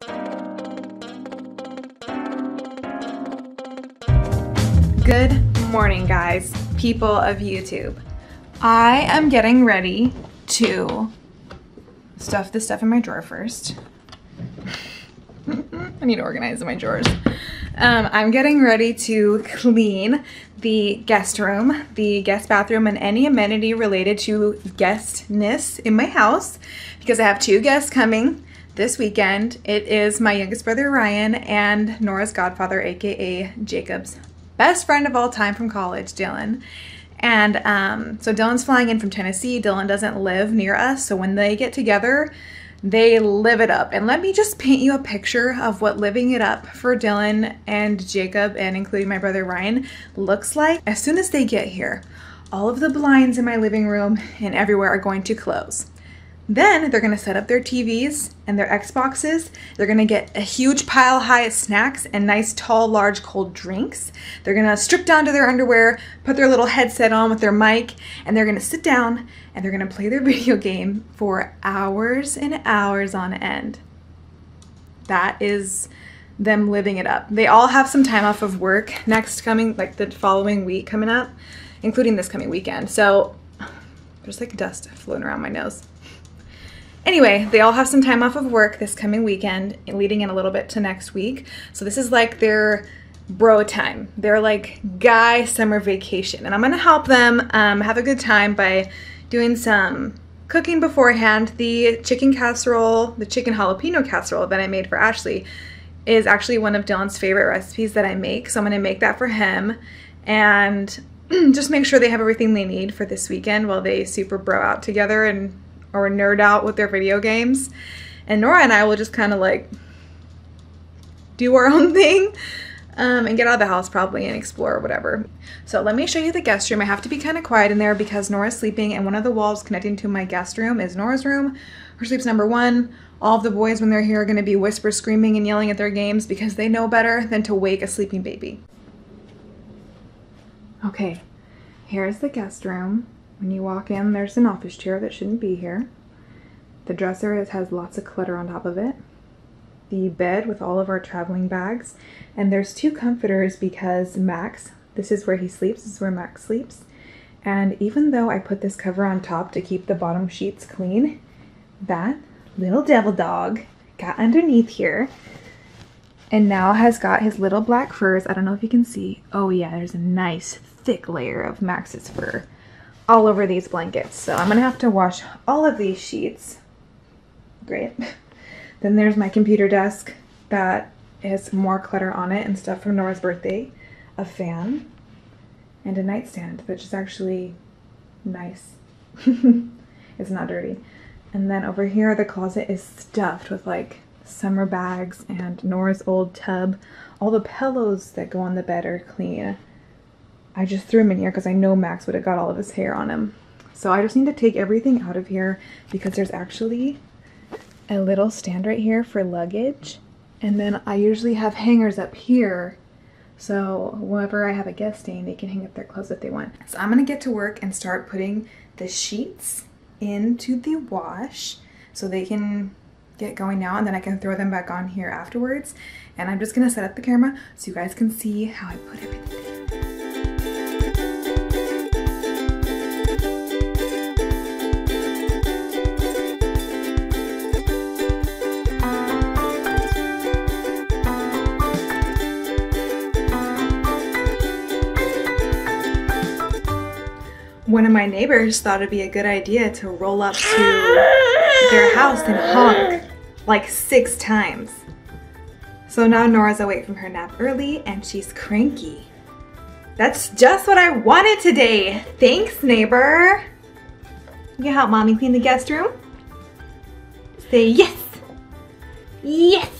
Good morning, guys, people of YouTube. I am getting ready to stuff the stuff in my drawer first. I need to organize my drawers. Um, I'm getting ready to clean the guest room, the guest bathroom, and any amenity related to guestness in my house because I have two guests coming this weekend. It is my youngest brother Ryan and Nora's godfather, aka Jacob's best friend of all time from college, Dylan. And um, so Dylan's flying in from Tennessee. Dylan doesn't live near us. So when they get together, they live it up. And let me just paint you a picture of what living it up for Dylan and Jacob, and including my brother Ryan, looks like. As soon as they get here, all of the blinds in my living room and everywhere are going to close. Then they're gonna set up their TVs and their Xboxes. They're gonna get a huge pile high of snacks and nice, tall, large, cold drinks. They're gonna strip down to their underwear, put their little headset on with their mic, and they're gonna sit down and they're gonna play their video game for hours and hours on end. That is them living it up. They all have some time off of work next coming, like the following week coming up, including this coming weekend. So there's like dust floating around my nose. Anyway, they all have some time off of work this coming weekend, leading in a little bit to next week. So this is like their bro time. They're like guy summer vacation. And I'm gonna help them um, have a good time by doing some cooking beforehand. The chicken casserole, the chicken jalapeno casserole that I made for Ashley is actually one of Dylan's favorite recipes that I make. So I'm gonna make that for him and just make sure they have everything they need for this weekend while they super bro out together and or nerd out with their video games. And Nora and I will just kind of like do our own thing um, and get out of the house probably and explore or whatever. So let me show you the guest room. I have to be kind of quiet in there because Nora's sleeping and one of the walls connecting to my guest room is Nora's room. Her sleep's number one. All of the boys when they're here are going to be whisper screaming and yelling at their games because they know better than to wake a sleeping baby. Okay, here's the guest room. When you walk in, there's an office chair that shouldn't be here. The dresser has lots of clutter on top of it. The bed with all of our traveling bags. And there's two comforters because Max, this is where he sleeps, this is where Max sleeps. And even though I put this cover on top to keep the bottom sheets clean, that little devil dog got underneath here and now has got his little black furs. I don't know if you can see. Oh yeah, there's a nice thick layer of Max's fur all over these blankets. So I'm gonna have to wash all of these sheets. Great. then there's my computer desk that has more clutter on it and stuff from Nora's birthday. A fan and a nightstand, which is actually nice. it's not dirty. And then over here, the closet is stuffed with like summer bags and Nora's old tub. All the pillows that go on the bed are clean. I just threw him in here because I know Max would have got all of his hair on him. So I just need to take everything out of here because there's actually a little stand right here for luggage. And then I usually have hangers up here. So whenever I have a guest staying, they can hang up their clothes if they want. So I'm gonna get to work and start putting the sheets into the wash so they can get going now and then I can throw them back on here afterwards. And I'm just gonna set up the camera so you guys can see how I put everything one of my neighbors thought it'd be a good idea to roll up to their house and honk like six times. So now Nora's awake from her nap early and she's cranky. That's just what I wanted today. Thanks, neighbor. You help mommy clean the guest room? Say yes. Yes.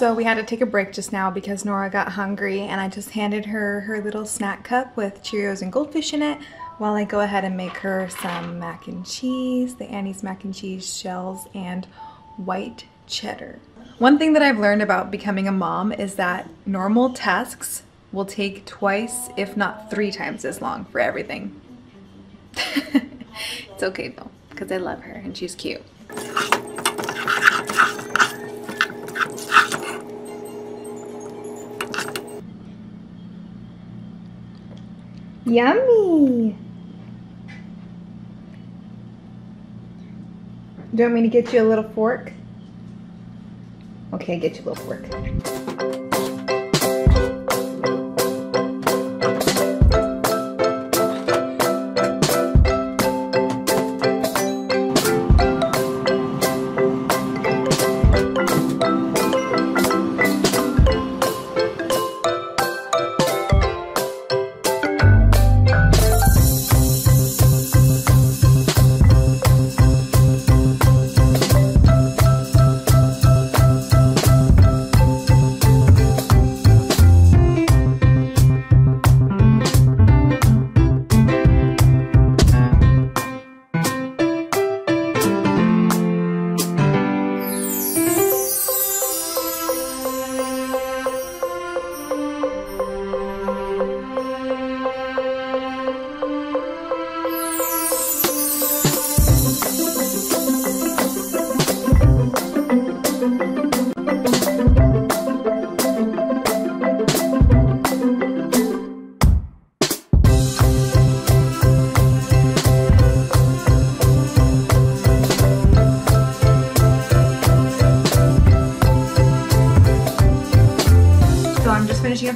So we had to take a break just now because Nora got hungry and I just handed her her little snack cup with Cheerios and goldfish in it while I go ahead and make her some mac and cheese, the Annie's mac and cheese shells and white cheddar. One thing that I've learned about becoming a mom is that normal tasks will take twice, if not three times as long for everything. it's okay though, because I love her and she's cute. Yummy! Do you want me to get you a little fork? Okay, get you a little fork.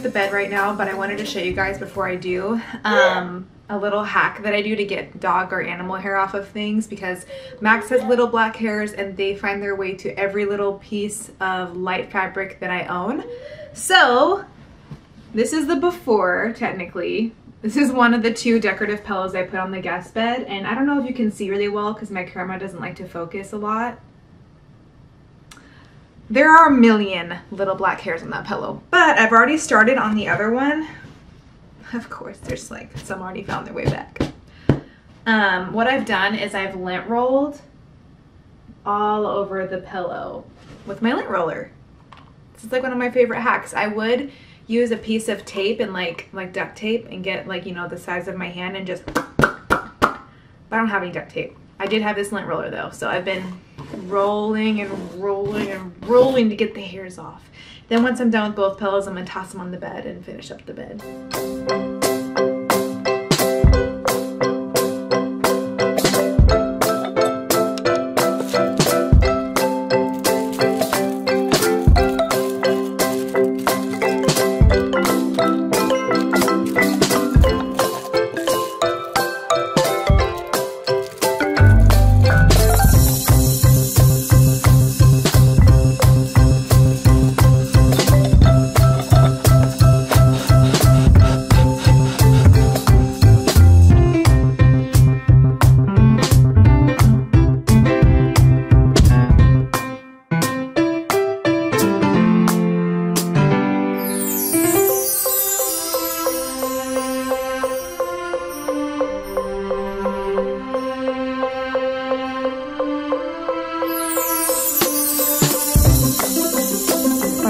The bed right now, but I wanted to show you guys before I do um, a little hack that I do to get dog or animal hair off of things because Max has little black hairs and they find their way to every little piece of light fabric that I own. So this is the before, technically. This is one of the two decorative pillows I put on the guest bed and I don't know if you can see really well because my camera doesn't like to focus a lot. There are a million little black hairs on that pillow, but I've already started on the other one. Of course, there's like some already found their way back. Um, what I've done is I've lint rolled all over the pillow with my lint roller. This is like one of my favorite hacks. I would use a piece of tape and like like duct tape and get like, you know, the size of my hand and just, but I don't have any duct tape. I did have this lint roller though, so I've been rolling and rolling and rolling to get the hairs off. Then once I'm done with both pillows, I'm gonna toss them on the bed and finish up the bed.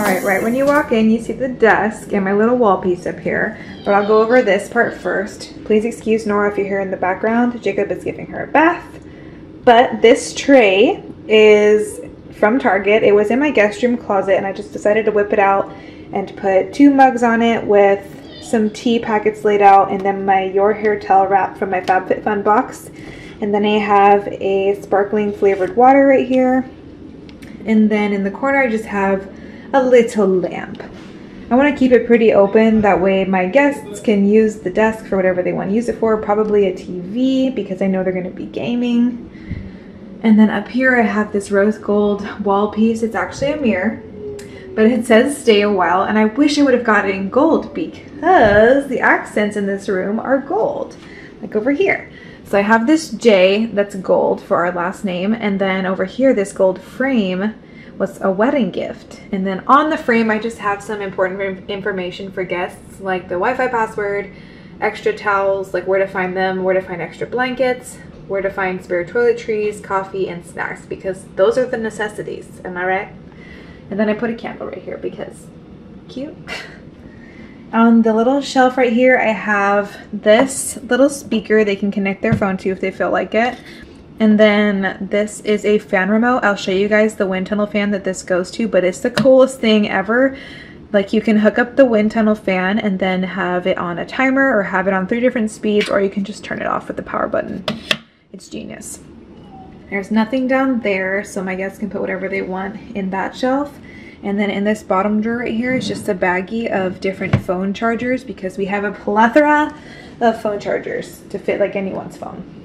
Right when you walk in, you see the desk and my little wall piece up here. But I'll go over this part first. Please excuse Nora if you're here in the background. Jacob is giving her a bath. But this tray is from Target. It was in my guest room closet and I just decided to whip it out and put two mugs on it with some tea packets laid out and then my Your Hair towel wrap from my FabFitFun box. And then I have a sparkling flavored water right here. And then in the corner I just have a little lamp. I want to keep it pretty open, that way my guests can use the desk for whatever they want to use it for, probably a TV because I know they're going to be gaming. And then up here I have this rose gold wall piece. It's actually a mirror, but it says stay a while and I wish I would have got it in gold because the accents in this room are gold, like over here. So I have this J that's gold for our last name and then over here this gold frame was a wedding gift. And then on the frame, I just have some important information for guests like the Wi Fi password, extra towels, like where to find them, where to find extra blankets, where to find spare toiletries, coffee, and snacks because those are the necessities. Am I right? And then I put a candle right here because cute. On the little shelf right here, I have this little speaker they can connect their phone to if they feel like it. And then this is a fan remote. I'll show you guys the wind tunnel fan that this goes to, but it's the coolest thing ever. Like you can hook up the wind tunnel fan and then have it on a timer or have it on three different speeds, or you can just turn it off with the power button. It's genius. There's nothing down there, so my guests can put whatever they want in that shelf. And then in this bottom drawer right here is just a baggie of different phone chargers because we have a plethora of phone chargers to fit like anyone's phone.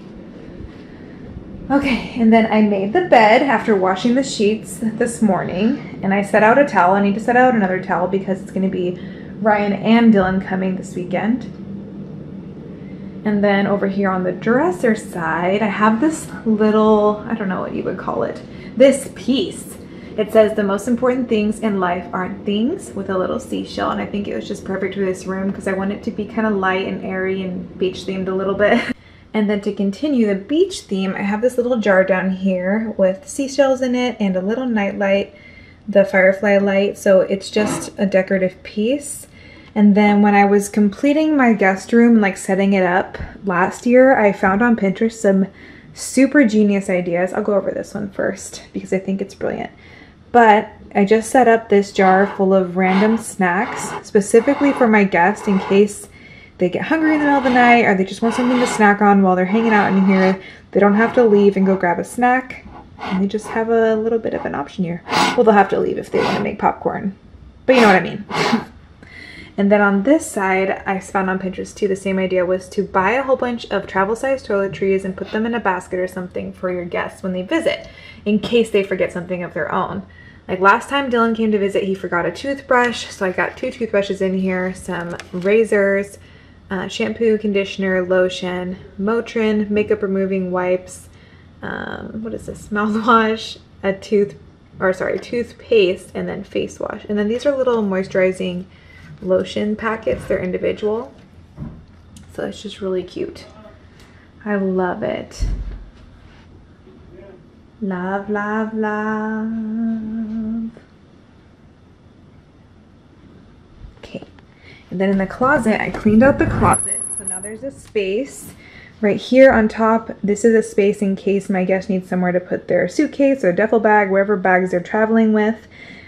Okay, and then I made the bed after washing the sheets this morning and I set out a towel. I need to set out another towel because it's gonna be Ryan and Dylan coming this weekend. And then over here on the dresser side, I have this little, I don't know what you would call it, this piece it says the most important things in life aren't things with a little seashell. And I think it was just perfect for this room because I want it to be kind of light and airy and beach themed a little bit. And then to continue the beach theme, I have this little jar down here with seashells in it and a little night light, the firefly light. So it's just a decorative piece. And then when I was completing my guest room, like setting it up last year, I found on Pinterest some super genius ideas. I'll go over this one first because I think it's brilliant. But I just set up this jar full of random snacks specifically for my guests in case they get hungry in the middle of the night or they just want something to snack on while they're hanging out in here. They don't have to leave and go grab a snack. And they just have a little bit of an option here. Well, they'll have to leave if they want to make popcorn. But you know what I mean. and then on this side, I found on Pinterest too, the same idea was to buy a whole bunch of travel size toiletries and put them in a basket or something for your guests when they visit in case they forget something of their own. Like last time Dylan came to visit, he forgot a toothbrush. So I got two toothbrushes in here, some razors, uh, shampoo, conditioner, lotion, Motrin, makeup removing wipes, um, what is this, mouthwash, a tooth, or sorry, toothpaste, and then face wash. And then these are little moisturizing lotion packets. They're individual. So it's just really cute. I love it. Love, love, love. Okay. And then in the closet, I cleaned out the closet. So now there's a space. Right here on top, this is a space in case my guest needs somewhere to put their suitcase or duffel bag, wherever bags they're traveling with.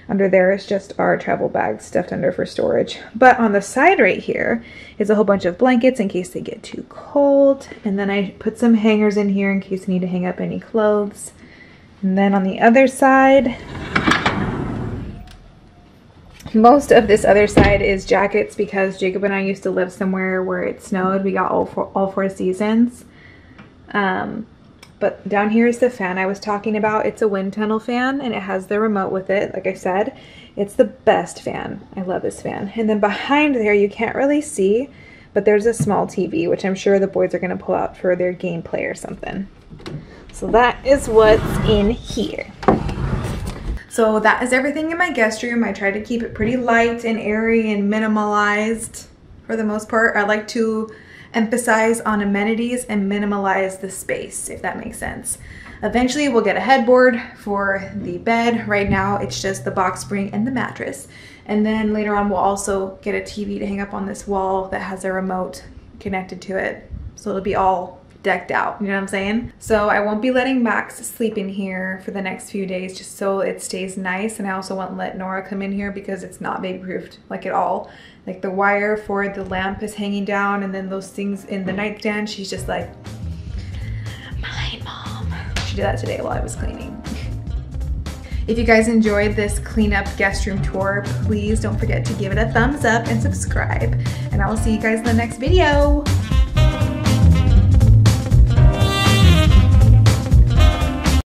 Under there is just our travel bags stuffed under for storage. But on the side right here is a whole bunch of blankets in case they get too cold. And then I put some hangers in here in case I need to hang up any clothes. And then on the other side, most of this other side is jackets because Jacob and I used to live somewhere where it snowed. We got all four, all four seasons. Um, but down here is the fan I was talking about. It's a wind tunnel fan and it has the remote with it. Like I said, it's the best fan. I love this fan. And then behind there, you can't really see, but there's a small TV, which I'm sure the boys are going to pull out for their gameplay or something. So that is what's in here. So that is everything in my guest room. I try to keep it pretty light and airy and minimalized for the most part. I like to emphasize on amenities and minimalize the space, if that makes sense. Eventually we'll get a headboard for the bed. Right now it's just the box spring and the mattress. And then later on we'll also get a TV to hang up on this wall that has a remote connected to it. So it'll be all decked out, you know what I'm saying? So I won't be letting Max sleep in here for the next few days just so it stays nice. And I also won't let Nora come in here because it's not baby proofed like at all. Like the wire for the lamp is hanging down and then those things in the nightstand, she's just like, mine mom. She did that today while I was cleaning. If you guys enjoyed this cleanup guest room tour, please don't forget to give it a thumbs up and subscribe. And I will see you guys in the next video.